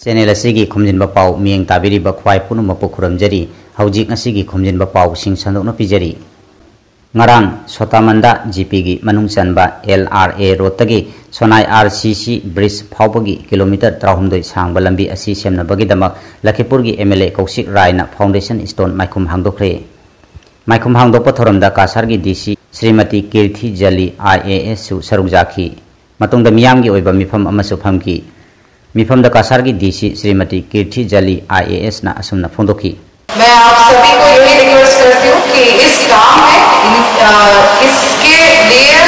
Channel खुमजन पा मैं ताबी ख्वाई पुनमु खुरजरी हजिंग खुमजन पा सन्दों पीजरी मरंग सोटामन जीपी की मनुंग एल आर ए रोड की सोना आर सी सी ब्रिज फाव की किलोमीटर तरहद सांबी सेम लखीपुर की M L A Kaushik Ryan foundation stone माखुम हादे माखुम हादम कासार की डी सी श्रीमती कीर्ति जली आई ए एस सरुक जाखी मियाम की मियाम फम की मिफम कासार की डीसी श्रीमती कीर्ति जली आईएएस ना असुम ना फोंदोकी मैं आप सभी को यही रिक्वेस्ट करती हूँ कि इस काम में इसके लिए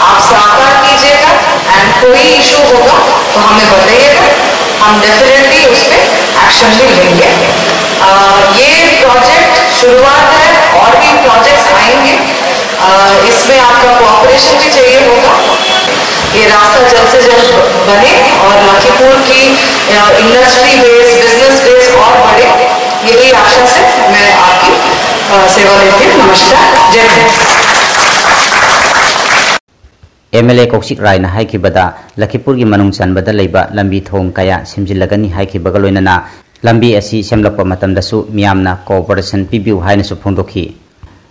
आप सहकार कीजिएगा एंड कोई इशू होगा तो हमें बताइएगा हम डेफिनेटली उस पर एक्शन भी लेंगे ये प्रोजेक्ट शुरुआत है और भी प्रोजेक्ट्स आएँगे इसमें आपका कोऑपरेशन भी चाहिए होगा ये रास्ता जल्द से जल्द बने और की इंडस्ट्री बेस बिज़नेस बेस और बढ़े यही आशा से मैं आपकी सेवा लेती हूँ। नमस्कार। जय हिंद। एमएलए कौशिक राय हाईबदा लखीपुर की मनुंग चनबदा लेबा लंबी थोंग कया सेमजिलगनी हाईबगा लोइनना लंबी असी सेमलप मतमदसु मियामना कोऑपरेशन पिबिउ हाइनसु फोंदोखी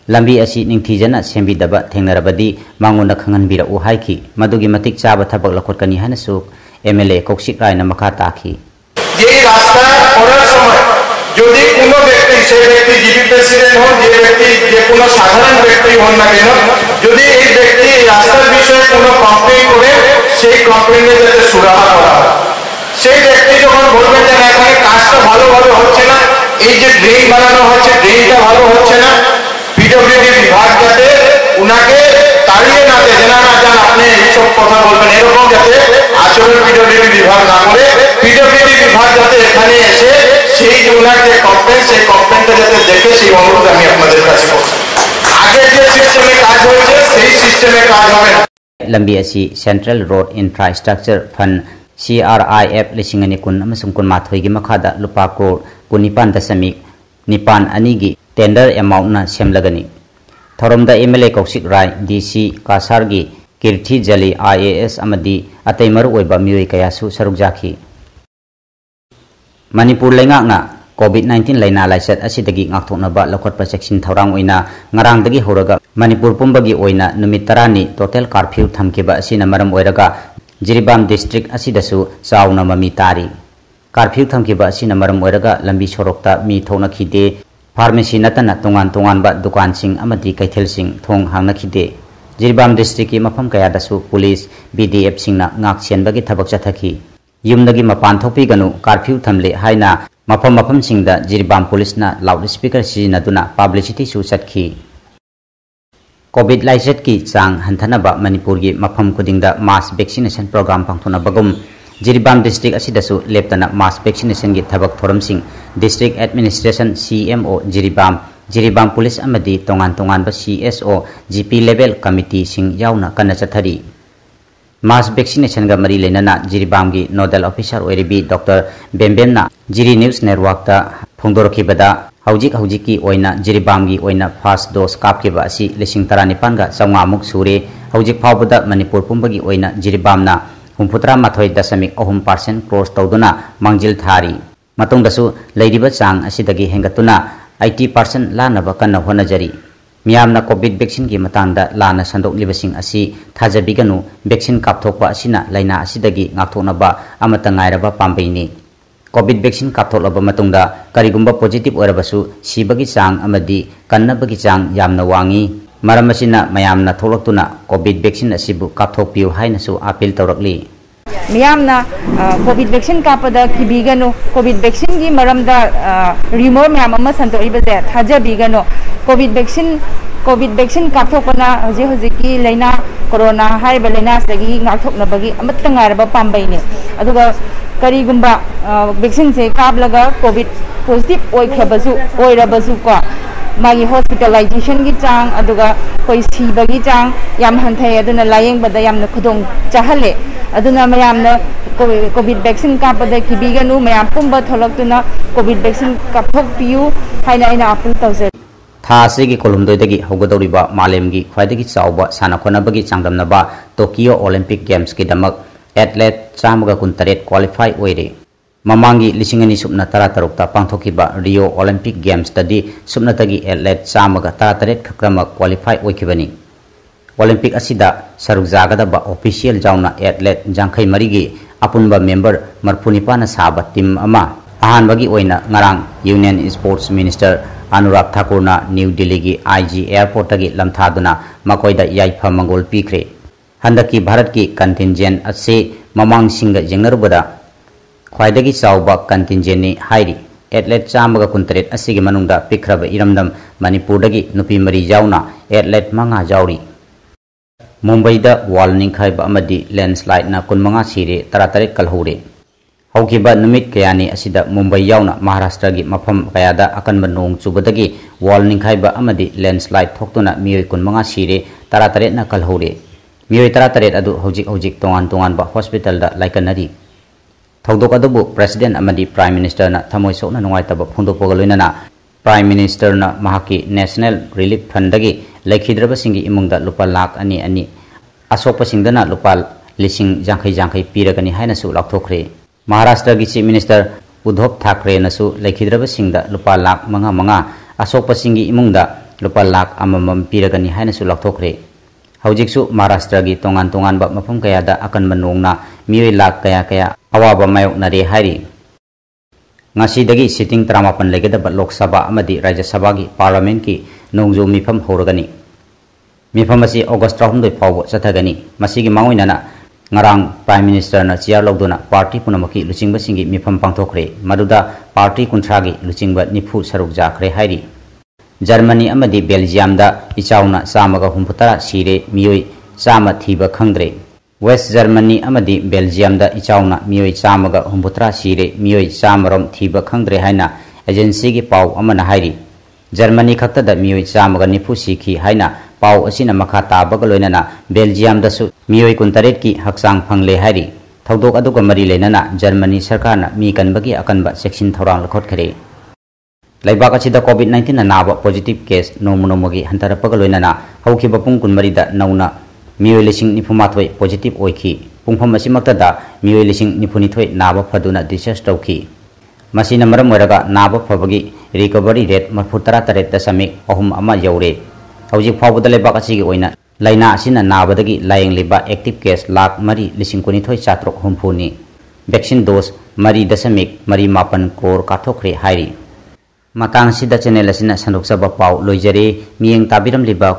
lambi এমএলএ কৌশিক রায় নামাখা তাকি যে রাস্তা করার সময় যদি কোনো ব্যক্তি, সেই ব্যক্তি জিপি প্রেসিডেন্ট হন, যে ব্যক্তি, যে কোনো সাধারণ ব্যক্তি হন না কেন, যদি এই ব্যক্তি রাস্তার বিষয়ে কোনো কমপ্লেন করে, সেই কমপ্লেনে যাতে সুরাহা করা হয়। সেই ব্যক্তি যখন বলবেন যে না, এখানে কাজটা ভালোভাবে হচ্ছে না, এই যে ড্রেন বানানো হচ্ছে ড্রেনটা ভালো হচ্ছে না পিডব্লিউডি বিভাগ যাতে উনাকে তাড়িয়ে না দেয় না না যান আপনি এইসব কথা বলবেন এরকম যাতে আচরণ পিডব্লিউডি বিভাগ না করে পিডব্লিউডি বিভাগ যাতে এখানে এসে সেই উনার যে কমপ্লেন সেই কমপ্লেনটা যাতে দেখে সেই অনুরোধ আমি আপনাদের কাছে করছি আগে যে সিস্টেমে কাজ হয়েছে সেই সিস্টেমে কাজ হবে না lambi asi central road infrastructure fund CRIF lising ani kun amasung kun mathoi gi makhada lupa crore kunipan dasamik nipan ani gi tender amount थरम M L A Kaushik Rai DC Kasar की कीर्ति जली आई ए एस अतमर मई कयासु सरुक जा मनपुर लेना Covid nineteen लेना लाइसदनाब लखटप चेक्सी थोरंगी हो रहा मनपुर पुब की तरह टोटल कर्फ्यू थमीब जिरीबाम डिस्ट्रिक चौना ममी तारी कर्फ्यू थमीब सरकता मी थोनखीदे फार्मेसी नतना तोान तोान दुकान कैथल थों हांग खीदे जिरीबाम डिस्ट्रिक्ट की मफम कयादसु पुलिस बीडीएफ सेंब की थबक चथकी युमदगी मपान थोपीगनु कर्फ्यू थमले हाइना मफम मफम जिरीबाम पुलिस लाउड स्पीकर सिजनदुना पब्लिसिटी सु चटखी कोविड लाइसेट की चांग हंथनबा मणिपुर की मफम खुदिंग मास वैक्सीनेशन प्रोग्राम पांथोनबगुम जिरीबाम असिदसु लेप्तना मास वैक्सीनेशन की थबक थोरमसिंग district administration CMO Jiribam Jiribam police अमदी तोंगान तोंगान सीएसओ जीपी लेवल कमिटी सिंग याउना कन्ना चथरी मास वैक्सीनेशन गा मरी लेना जिरीबाम की नोडल ऑफिसर ओरिबी डॉक्टर बेम्बेमना जिरी न्यूज़ नेटवर्क फोंदोरखिबदा हौजिक हौजिकी जिरीबाम की ओइना फ़र्स्ट डोज कापकिबा असि लिसिंग तरानिपान गा चौंगामुक सूरे हौजिक फावबदा मणिपुर हुम्फुतरा माथोई दशमिक अहम पार्सेंट क्रॉस तौदुना मांजिल थारी चांग 80 परसेंट लानबा कन्ना होनजरी मियामना कोविड वैक्सीन की मतंगदा लाना असि थाजबिगनु vaccine ngairaba pambaini covid vaccine कापथोकलबा मतुंगदा करिगुम्बा पॉजिटिव ओरबसु सिबगी चांग अमदी कन्नबगी चांग यामना वांगी मरम मयामना थोलक्तुना कोविड वैक्सीन कापथोकपिउ हाइनसु अपील तौरकली मियामना कोविड वैक्सीन कापदा किबिगनो कोविड वैक्सीन की मरमदा रिमोर मैम अमा संतोइबजे थाजबिगनो कोविड वैक्सीन कोविड वैक्सीन कापथोकना हजे की लेना कोरोना हाइब लेना सगी aduga करीगुम्बा वैक्सीन से कापलगा कोविड पॉजिटिव मागी हॉस्पिटलाइजेशन की चांग अदुगा कोई सीबगी चांग याम हंथै अदुना खुदोंग चाहले मयामना कोविड वैक्सीन कापदा किबिगनु मयाम पुंबा थोलक्तुना कोविड वैक्सीन हाइना आइना अपील तौजे था असिगी कोलुमदोइदगी हौगदौरिबा मालेमगी ख्वाइदगी चावबा साना खोनबगी टोकियो ओलंपिक गेम्स की दमक एथलेट चामगा कुंतरेट क्वालिफाई ओइरे ममांगी लिसिंग अनि सुपना तरा तरुक ता पांथोकिबा रियो ओलंपिक गेम्स तदी सुपना तगी एथलेट चामगा तरा तरेट खक्रम क्वालिफाई ओइखिबनी ओलंपिक असिदा सरुक जागदबा ऑफिशियल जाउना एथलेट जांखै मरिगी अपुनबा मेंबर मरफुनिपाना साबा टीम अमा अहानबगी ओइना ngarang union sports minister Anurag Thakur ना न्यू दिल्ली की आईजी एयरपोर्ट की लमथादुना मकोइदा याइफा मंगोल पीखरे हंदकी भारत की कंटिंजेंट असे ममांग सिंग जेंगनरुबदा ख्वाइदगी चाउबा कंटिंजेंट हाइरी एथलेट चामग कुंतरेट असिगी मनुंगदा पिखरब इरमदम मणिपुरदगी नुपी मरी जाउना एथलेट मंगा जाउरी मुंबईदा वाल निंखाइबा अमदी लैंडस्लाइड ना कुनमंगा सिरे तरातरेट कलहौरे हौकिबा नुमित कयानी असिदा मुंबई याउना महाराष्ट्र की मफम कयादा अकनब नोंग चुबदगी वाल निंखाइबा अमदी लैंडस्लाइड थोक्तुना मियोय कुनमंगा सिरे तरातरेट ना कलहौरे मियोय तरातरेट अदु हौजिक हौजिक तोंगान तोंगान बा हॉस्पिटल दा लाइकनरी थौदोक अदुबु प्रेसिडेंट अमदी प्राइम मिनिस्टर ना थमोय सोना नुंगाइतबा फोंदोपग लोइनना प्राइम मिनिस्टर ना महाकी नेशनल रिलीफ फंड दगी लेखिद्रब सिंगी इमुंगदा लुपा लाख अनि अनि असोप सिंगदना लुपा लिसिंग जांखै जांखै पीरगनी हाइनसु लाथोखरे महाराष्ट्र की चीफ मिनिस्टर उद्धव ठाकरे नसु लेखिद्रब सिंगदा लुपा लाख मंगा मंगा असोप सिंगी इमुंगदा लुपा लाख अममम पीरगनी हाइनसु लाथोखरे हौजिकसु महाराष्ट्र की तोंगान तोंगान बा मफम कयादा अकनब नोंगना मियोय लाख कया कया अवाबा gi parliament ki nongjo mifam horagani mifam asi august 3 phawbo chathagani masigi mangoinana ngarang prime minister na chair logdona party punamaki luchingba singi mifam pangthokre maduda party kunthra gi luchingba nifu saruk jakre hairi germany amadi belgium da ichauna samaga humputara sire miyoi chama thiba khangdre West Germany Belgium इचाउना मियोई चामगा हुम्बुत्रा सिरे मियोई चामरम थीब हाइना agency की हाइरी Germany खक्तदा मियोई चामगा निफु पाउ असिना मखा ताबग लोइनना बेलजियम मियोई कुंतरेट की हक्सांग फंगले मरी लेनना जर्मनी सरकारना मी कनबगी अकनबा सेक्शन थौरांग लखोटखरे लेबाक असिदा कोविड 19 नाबा पॉजिटिव केस नोमनोमगी हंतरपग लोइनना हौखिबा पुंग कुनमरीदा नौना मियोय लिसिंग निफुमाथोय पॉजिटिव पुंफम लिसिंग निफुनिथोय नाबा फदुना डिस्चार्ज मसिना मरम नाबा फबगी रिकवरी रेट मरफु तरा तरेत दशमिक अहुम यौरे नाबदगी लायंग लिबा एक्टिव केस लाख मरी लिसिंग कुनिथोय चात्रोक हुमफुनी वैक्सीन डोज मरी दशमिक मरी मापन crore matang sida channel asina sanuk saba pau loijari miyeng tabiram liba